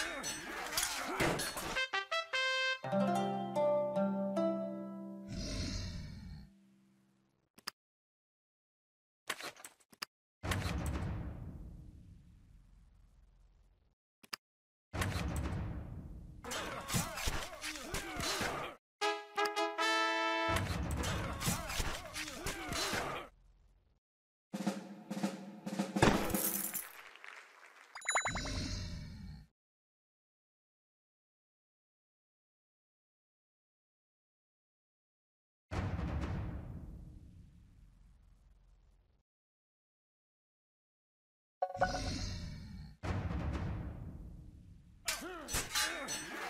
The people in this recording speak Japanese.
あ! Yeah.